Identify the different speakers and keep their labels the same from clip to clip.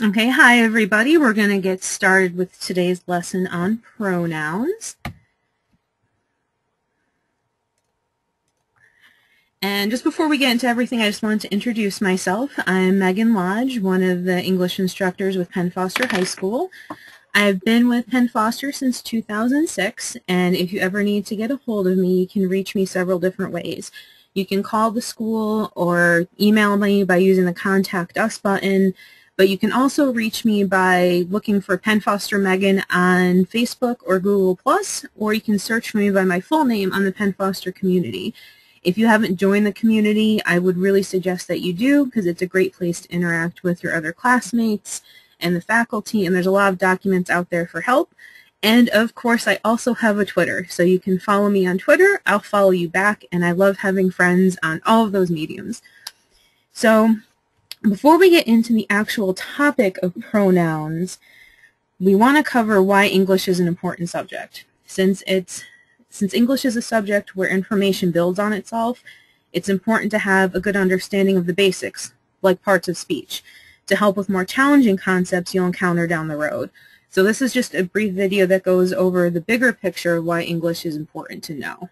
Speaker 1: Okay, hi everybody. We're going to get started with today's lesson on pronouns. And just before we get into everything, I just wanted to introduce myself. I'm Megan Lodge, one of the English instructors with Penn Foster High School. I've been with Penn Foster since 2006, and if you ever need to get a hold of me, you can reach me several different ways. You can call the school or email me by using the Contact Us button. But you can also reach me by looking for Penn Foster Megan on Facebook or Google+, or you can search for me by my full name on the Penn Foster community. If you haven't joined the community, I would really suggest that you do because it's a great place to interact with your other classmates and the faculty, and there's a lot of documents out there for help. And of course, I also have a Twitter, so you can follow me on Twitter. I'll follow you back, and I love having friends on all of those mediums. So before we get into the actual topic of pronouns, we want to cover why English is an important subject. Since it's since English is a subject where information builds on itself, it's important to have a good understanding of the basics, like parts of speech, to help with more challenging concepts you'll encounter down the road. So this is just a brief video that goes over the bigger picture of why English is important to know.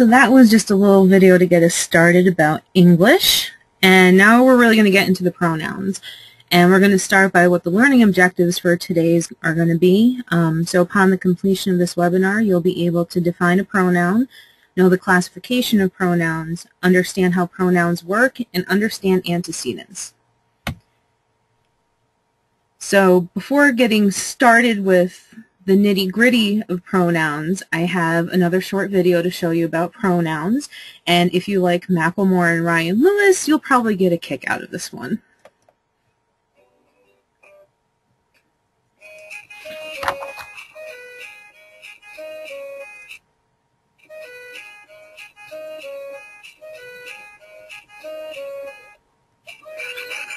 Speaker 1: So that was just a little video to get us started about English. And now we're really going to get into the pronouns. And we're going to start by what the learning objectives for today's are going to be. Um, so upon the completion of this webinar, you'll be able to define a pronoun, know the classification of pronouns, understand how pronouns work, and understand antecedents. So before getting started with the nitty-gritty of pronouns, I have another short video to show you about pronouns. And if you like Macklemore and Ryan Lewis, you'll probably get a kick out of this one.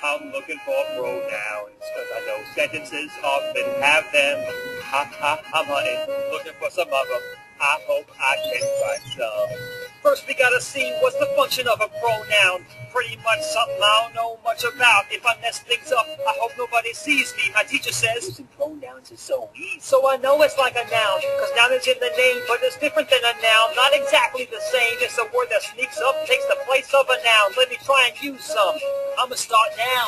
Speaker 2: I'm looking for pronouns, because I know sentences often have them. I, I, I'm hunting, looking for some of them. I hope I can find some. First, we gotta see what's the function of a pronoun. Pretty much something I don't know much about. If I mess things up, I hope nobody sees me. My teacher says using pronouns is so easy. So I know it's like a noun, because noun is in the name, but it's different than a noun. Not exactly the same. It's a word that sneaks up, takes the place of a noun. Let me try and use some. I'ma start now.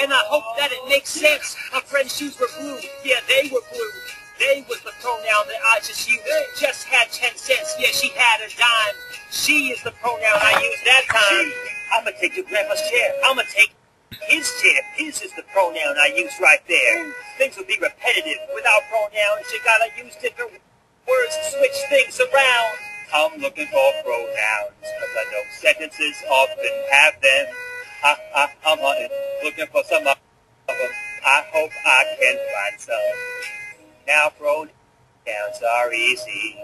Speaker 2: And I hope that it makes sense. My friend's shoes were blue. Yeah, they were blue. They was the pronoun that I just used. Just had 10 cents. Yeah, she had a dime. She is the pronoun I used that time. I'ma take your grandpa's chair. I'ma take... his chair. His is the pronoun I use right there. Things would be repetitive. Without pronouns, you gotta use different words to switch things around. I'm looking for pronouns, because I know sentences often have them. I, I, I'm hunting, looking for some of them. I hope I can find some. Now pronouns are easy.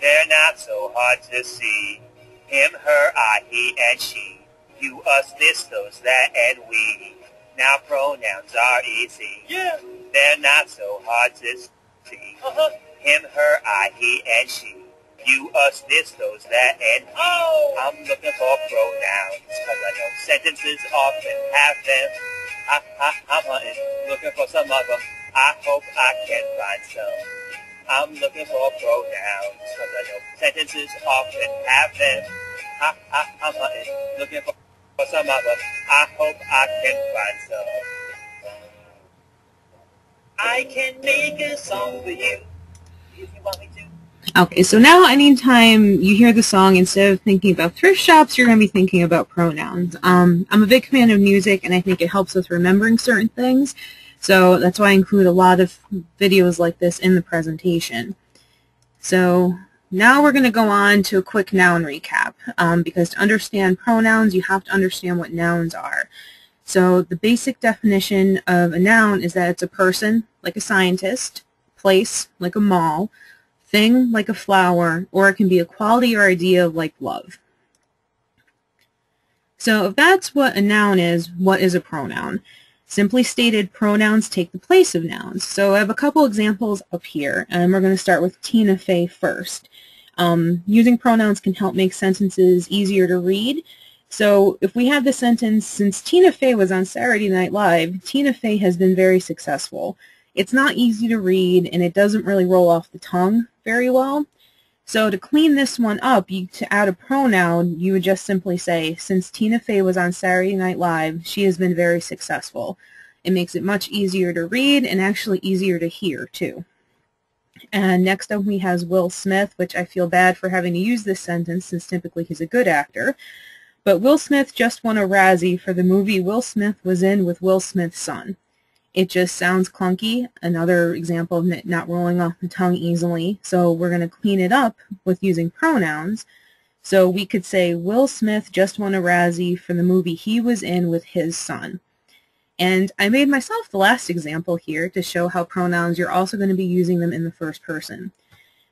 Speaker 2: They're not so hard to see. Him, her, I, he, and she. You, us, this, those, that, and we. Now pronouns are easy.
Speaker 3: Yeah.
Speaker 2: They're not so hard to see.
Speaker 3: Uh-huh.
Speaker 2: Him, her, I, he, and she. You, us, this, those, that, and.
Speaker 3: Oh.
Speaker 2: I'm looking for pronouns, cause I know sentences often have them. I, I, I'm hunting, looking for some of them. I hope I can find some. I'm looking for pronouns, cause I know sentences often have them. I, I, I'm hunting, looking for, for some of them. I hope I can find some. I can make a song for you, if you want me to.
Speaker 1: Okay, so now anytime you hear the song, instead of thinking about thrift shops, you're going to be thinking about pronouns. Um, I'm a big fan of music, and I think it helps with remembering certain things. So that's why I include a lot of videos like this in the presentation. So now we're going to go on to a quick noun recap, um, because to understand pronouns, you have to understand what nouns are. So the basic definition of a noun is that it's a person, like a scientist, place, like a mall, thing like a flower, or it can be a quality or idea like love. So if that's what a noun is, what is a pronoun? Simply stated, pronouns take the place of nouns. So I have a couple examples up here, and we're going to start with Tina Fey first. Um, using pronouns can help make sentences easier to read. So if we have the sentence, since Tina Fey was on Saturday Night Live, Tina Fey has been very successful. It's not easy to read, and it doesn't really roll off the tongue very well. So to clean this one up, you, to add a pronoun, you would just simply say, since Tina Fey was on Saturday Night Live, she has been very successful. It makes it much easier to read and actually easier to hear, too. And next up we have Will Smith, which I feel bad for having to use this sentence since typically he's a good actor. But Will Smith just won a Razzie for the movie Will Smith was in with Will Smith's son. It just sounds clunky, another example of not rolling off the tongue easily. So we're going to clean it up with using pronouns. So we could say Will Smith just won a Razzie for the movie he was in with his son. And I made myself the last example here to show how pronouns, you're also going to be using them in the first person.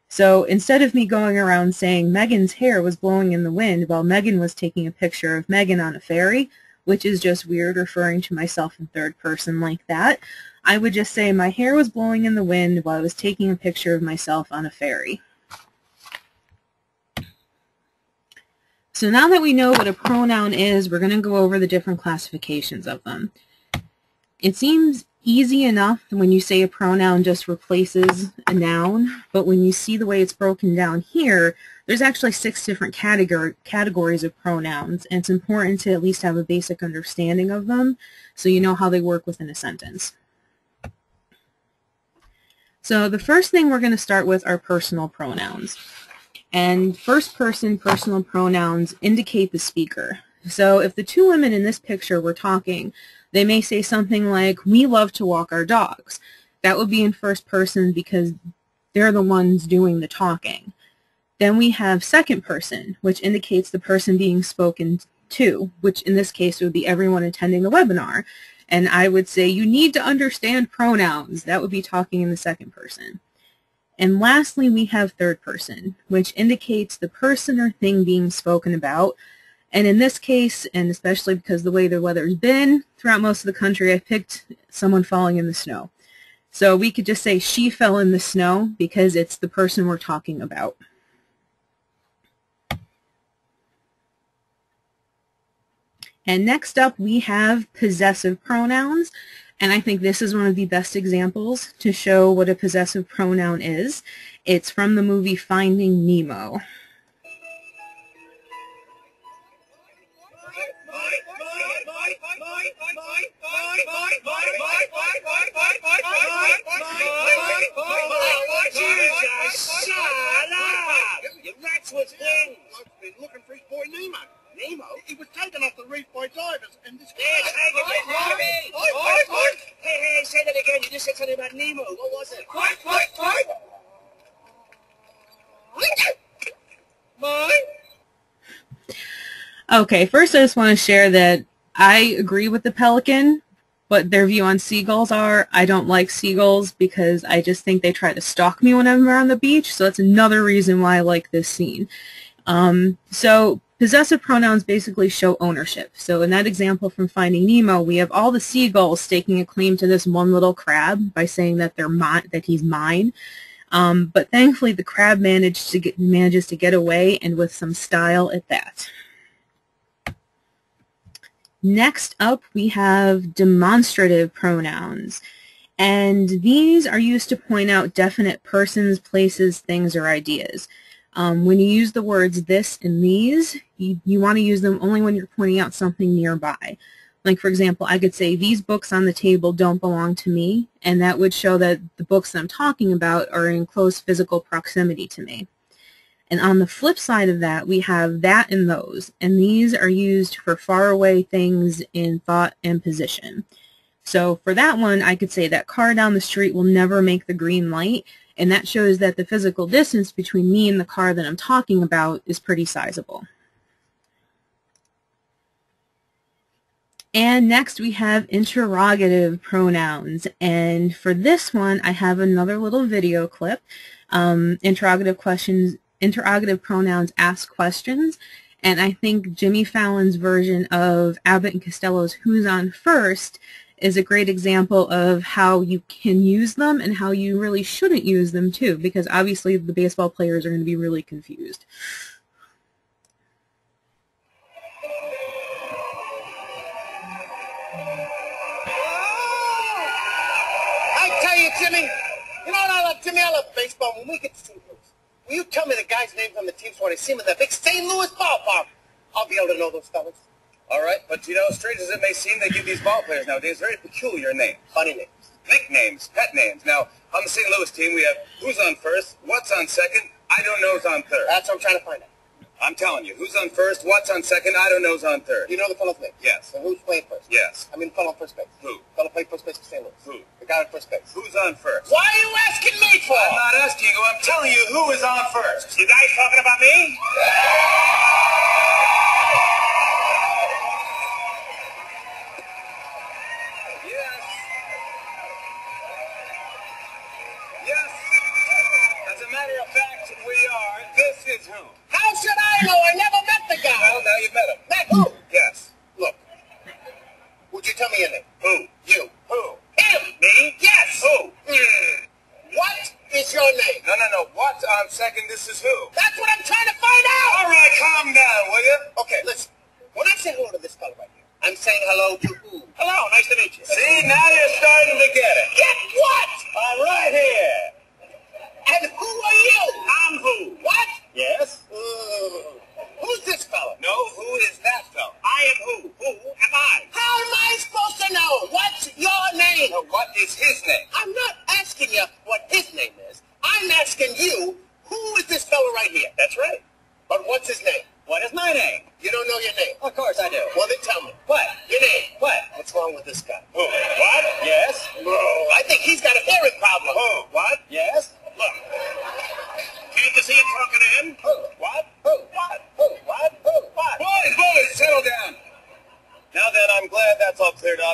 Speaker 1: So instead of me going around saying Megan's hair was blowing in the wind while Megan was taking a picture of Megan on a ferry, which is just weird referring to myself in third person like that. I would just say my hair was blowing in the wind while I was taking a picture of myself on a ferry. So now that we know what a pronoun is, we're going to go over the different classifications of them. It seems easy enough when you say a pronoun just replaces a noun, but when you see the way it's broken down here, there's actually six different category, categories of pronouns, and it's important to at least have a basic understanding of them so you know how they work within a sentence. So the first thing we're going to start with are personal pronouns. And first person personal pronouns indicate the speaker. So if the two women in this picture were talking, they may say something like, we love to walk our dogs. That would be in first person because they're the ones doing the talking. Then we have second person, which indicates the person being spoken to, which in this case would be everyone attending the webinar. And I would say you need to understand pronouns. That would be talking in the second person. And lastly, we have third person, which indicates the person or thing being spoken about. And in this case, and especially because the way the weather's been throughout most of the country, I picked someone falling in the snow. So we could just say she fell in the snow because it's the person we're talking about. And next up, we have possessive pronouns. And I think this is one of the best examples to show what a possessive pronoun is. It's from the movie Finding Nemo. Okay, first I just want to share that I agree with the pelican. What their view on seagulls are, I don't like seagulls because I just think they try to stalk me when I'm around the beach, so that's another reason why I like this scene. Um, so possessive pronouns basically show ownership. So in that example from Finding Nemo, we have all the seagulls staking a claim to this one little crab by saying that they're mi- that he's mine. Um, but thankfully, the crab managed to get, manages to get away, and with some style at that. Next up, we have demonstrative pronouns. And these are used to point out definite persons, places, things, or ideas. Um, when you use the words this and these, you, you want to use them only when you're pointing out something nearby. Like, for example, I could say, these books on the table don't belong to me, and that would show that the books that I'm talking about are in close physical proximity to me. And on the flip side of that, we have that and those. And these are used for faraway things in thought and position. So for that one, I could say that car down the street will never make the green light. And that shows that the physical distance between me and the car that I'm talking about is pretty sizable. And next we have interrogative pronouns. And for this one, I have another little video clip. Um, interrogative questions interrogative pronouns ask questions. And I think Jimmy Fallon's version of Abbott and Costello's Who's On First is a great example of how you can use them and how you really shouldn't use them too, because obviously the baseball players are going to be really confused. Oh!
Speaker 3: I tell you, Jimmy, you know what I love, Jimmy? I love baseball. When we get to see you tell me the guys' names on the teams when I see them in the big St. Louis ballpark? I'll be able to know those fellas.
Speaker 4: All right, but you know, strange as it may seem, they give these ball players nowadays very peculiar names.
Speaker 3: Funny names.
Speaker 4: Nicknames, pet names. Now, on the St. Louis team, we have who's on first, what's on second, I don't know's on third.
Speaker 3: That's what I'm trying to find out.
Speaker 4: I'm telling you, who's on first, what's on second, I don't know's on third.
Speaker 3: You know the fellow's name?
Speaker 4: Yes.
Speaker 3: And who's playing first?
Speaker 4: Yes.
Speaker 3: I mean the fellow on first base.
Speaker 4: Who?
Speaker 3: The fellow playing first base for St. Louis.
Speaker 4: Who?
Speaker 3: The guy on first base.
Speaker 4: Who's on first?
Speaker 3: Why are you asking me for?
Speaker 4: I'm not asking you, I'm telling you who is on first.
Speaker 2: You guys talking about me?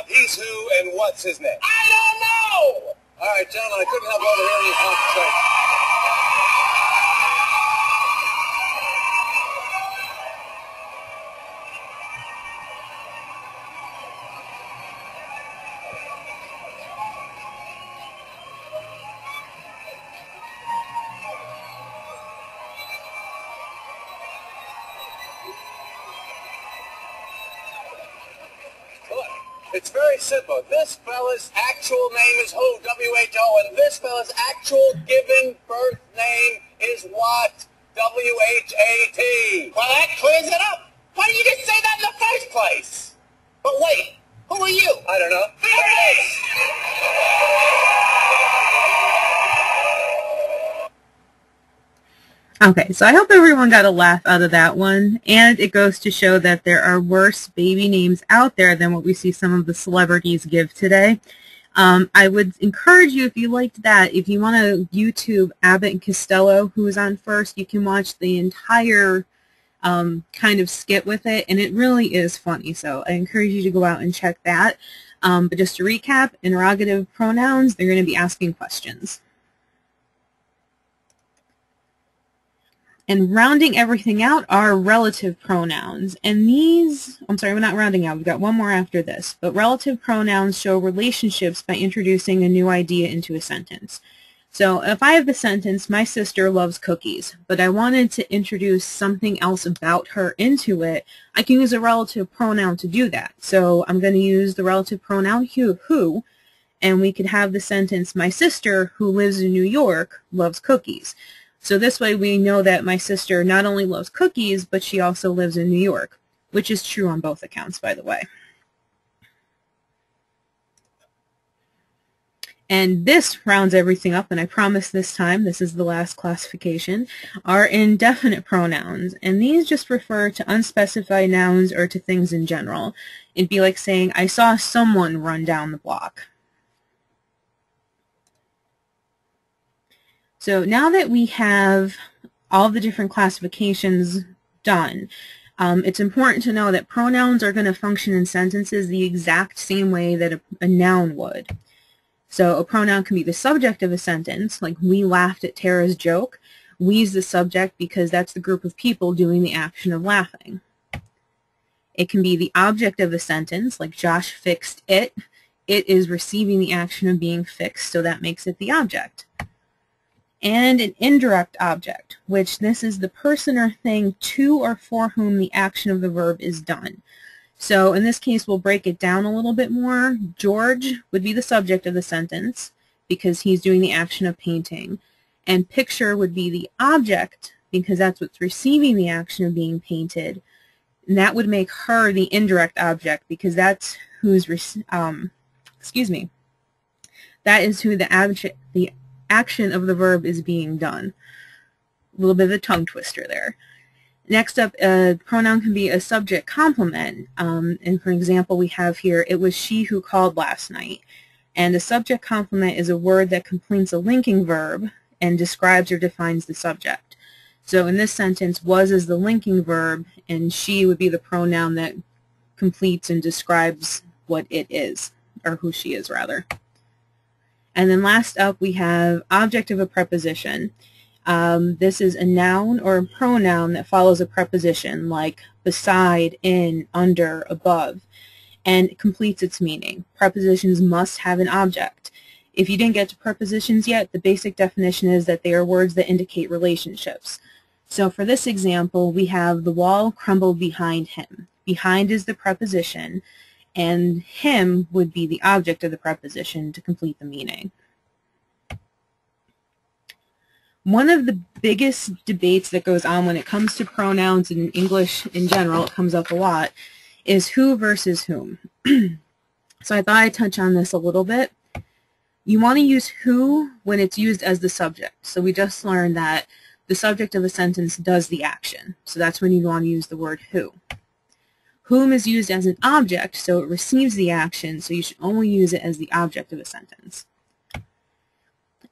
Speaker 3: He's
Speaker 2: who
Speaker 4: and what's his name?
Speaker 3: I don't know.
Speaker 4: All right, gentlemen, I couldn't help overhearing your conversation. This fella's actual name is who, W-H-O, and this fella's actual given birth name is what? W-H-A-T.
Speaker 3: Well, that clears it up. Why didn't you just say that in the first place? But wait, who are you?
Speaker 4: I don't know.
Speaker 1: Okay, so I hope everyone got a laugh out of that one, and it goes to show that there are worse baby names out there than what we see some of the celebrities give today. Um, I would encourage you, if you liked that, if you want to YouTube Abbott and Costello, who was on first, you can watch the entire um, kind of skit with it, and it really is funny. So I encourage you to go out and check that. Um, but just to recap, interrogative pronouns, they're going to be asking questions. And rounding everything out are relative pronouns. And these, I'm sorry, we're not rounding out. We've got one more after this. But relative pronouns show relationships by introducing a new idea into a sentence. So if I have the sentence, my sister loves cookies, but I wanted to introduce something else about her into it, I can use a relative pronoun to do that. So I'm going to use the relative pronoun who, who, and we could have the sentence, my sister, who lives in New York, loves cookies. So this way we know that my sister not only loves cookies, but she also lives in New York, which is true on both accounts, by the way. And this rounds everything up, and I promise this time, this is the last classification, are indefinite pronouns. And these just refer to unspecified nouns or to things in general. It'd be like saying, I saw someone run down the block. So now that we have all the different classifications done, um, it's important to know that pronouns are going to function in sentences the exact same way that a, a noun would. So a pronoun can be the subject of a sentence, like we laughed at Tara's joke. We's the subject because that's the group of people doing the action of laughing. It can be the object of a sentence, like Josh fixed it. It is receiving the action of being fixed, so that makes it the object and an indirect object, which this is the person or thing to or for whom the action of the verb is done. So in this case, we'll break it down a little bit more. George would be the subject of the sentence because he's doing the action of painting. And picture would be the object because that's what's receiving the action of being painted. And that would make her the indirect object because that's who's, um, excuse me, that is who the, object, the action of the verb is being done. A little bit of a tongue twister there. Next up, a pronoun can be a subject complement. Um, and for example, we have here, it was she who called last night. And a subject complement is a word that completes a linking verb and describes or defines the subject. So in this sentence, was is the linking verb, and she would be the pronoun that completes and describes what it is, or who she is, rather. And then last up, we have object of a preposition. Um, this is a noun or a pronoun that follows a preposition like beside, in, under, above, and completes its meaning. Prepositions must have an object. If you didn't get to prepositions yet, the basic definition is that they are words that indicate relationships. So for this example, we have the wall crumbled behind him. Behind is the preposition, and him would be the object of the preposition to complete the meaning. One of the biggest debates that goes on when it comes to pronouns in English in general, it comes up a lot, is who versus whom. so I thought I'd touch on this a little bit. You want to use who when it's used as the subject. So we just learned that the subject of a sentence does the action. So that's when you want to use the word who. Whom is used as an object, so it receives the action, so you should only use it as the object of a sentence.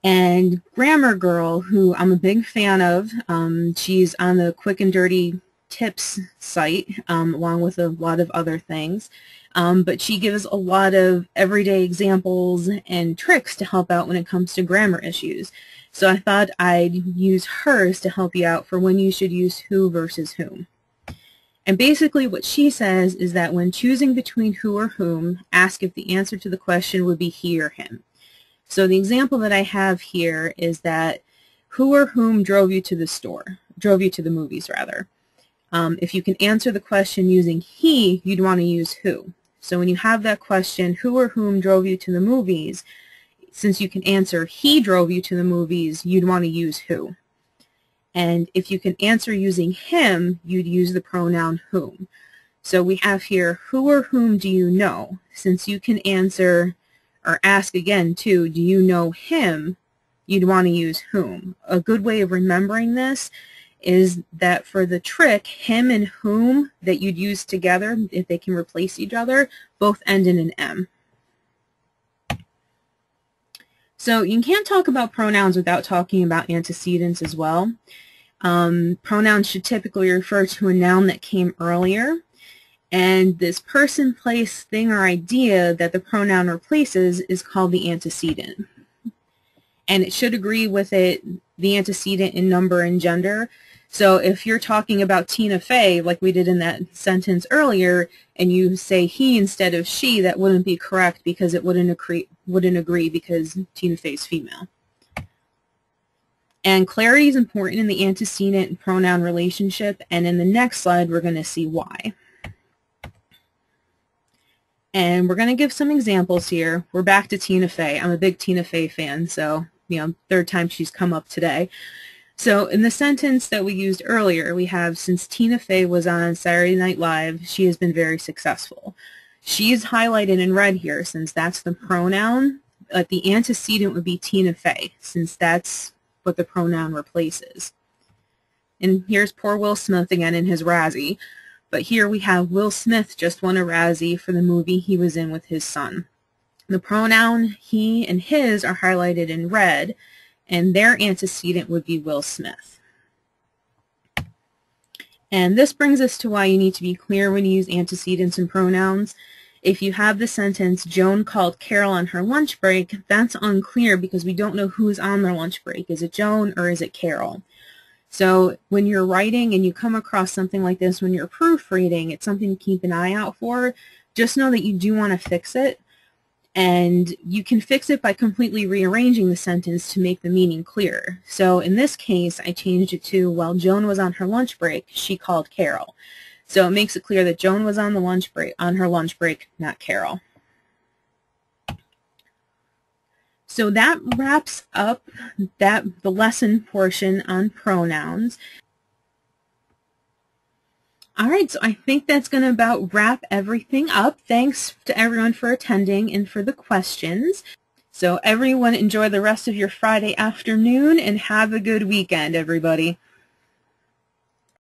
Speaker 1: And Grammar Girl, who I'm a big fan of, um, she's on the Quick and Dirty Tips site, um, along with a lot of other things. Um, but she gives a lot of everyday examples and tricks to help out when it comes to grammar issues. So I thought I'd use hers to help you out for when you should use who versus whom. And basically what she says is that when choosing between who or whom, ask if the answer to the question would be he or him. So the example that I have here is that who or whom drove you to the store, drove you to the movies rather. Um, if you can answer the question using he, you'd want to use who. So when you have that question, who or whom drove you to the movies, since you can answer he drove you to the movies, you'd want to use who. And if you can answer using him, you'd use the pronoun whom. So we have here, who or whom do you know? Since you can answer or ask again too, do you know him? You'd want to use whom. A good way of remembering this is that for the trick, him and whom that you'd use together, if they can replace each other, both end in an M. So you can't talk about pronouns without talking about antecedents as well. Um, pronouns should typically refer to a noun that came earlier. And this person, place, thing, or idea that the pronoun replaces is called the antecedent. And it should agree with it, the antecedent in number and gender. So if you're talking about Tina Fey, like we did in that sentence earlier, and you say he instead of she, that wouldn't be correct because it wouldn't agree, wouldn't agree because Tina Fey's female. And clarity is important in the antecedent and pronoun relationship, and in the next slide we're going to see why. And we're going to give some examples here. We're back to Tina Fey. I'm a big Tina Fey fan, so, you know, third time she's come up today. So in the sentence that we used earlier, we have, since Tina Fey was on Saturday Night Live, she has been very successful. She's highlighted in red here since that's the pronoun, but the antecedent would be Tina Fey, since that's what the pronoun replaces. And here's poor Will Smith again in his Razzie. But here we have Will Smith just won a Razzie for the movie he was in with his son. The pronoun he and his are highlighted in red, and their antecedent would be Will Smith. And this brings us to why you need to be clear when you use antecedents and pronouns. If you have the sentence, Joan called Carol on her lunch break, that's unclear because we don't know who's on their lunch break. Is it Joan or is it Carol? So when you're writing and you come across something like this when you're proofreading, it's something to keep an eye out for. Just know that you do want to fix it. And you can fix it by completely rearranging the sentence to make the meaning clearer. So in this case, I changed it to, while Joan was on her lunch break, she called Carol. So it makes it clear that Joan was on the lunch break, on her lunch break, not Carol. So that wraps up that the lesson portion on pronouns. All right, so I think that's going to about wrap everything up. Thanks to everyone for attending and for the questions. So everyone enjoy the rest of your Friday afternoon and have a good weekend, everybody.